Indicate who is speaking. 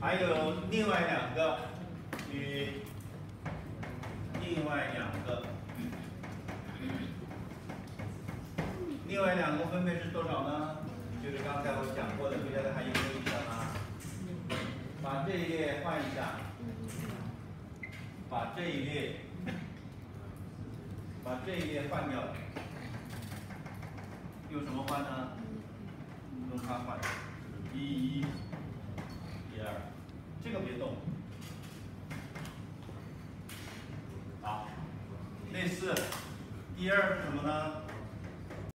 Speaker 1: 还有另外两个与另外两个，另外两个分别是多少呢？就是刚才我讲过的，不晓得还有没有印象啊？把这一列换一下，把这一列，把这一列换掉，用什么换呢？用它换，这个别动。好，类似，第二是什么呢？